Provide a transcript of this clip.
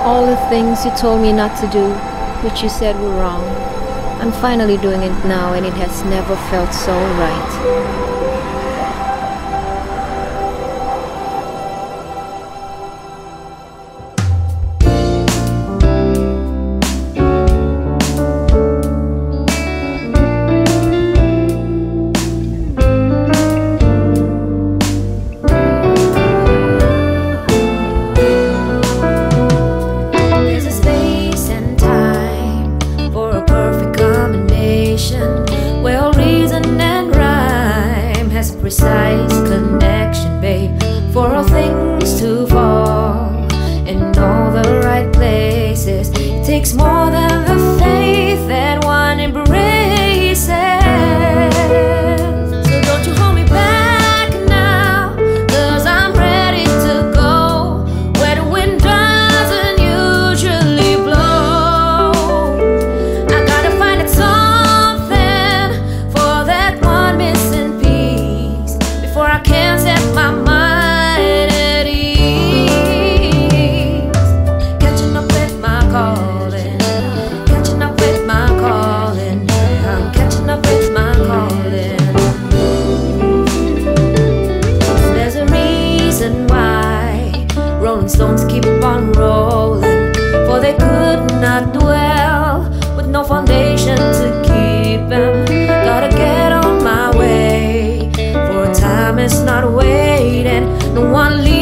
all the things you told me not to do, which you said were wrong. I'm finally doing it now and it has never felt so right. precise. no foundation to keep him. Gotta get on my way, for time is not waiting. No one leaves.